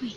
Uy.